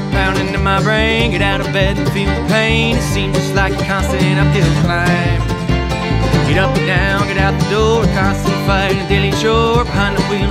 clock pounding in my brain. Get out of bed and feel the pain. It seems just like a constant uphill climb. Get up and down, get out the door, constant fight, a daily chore behind the wheel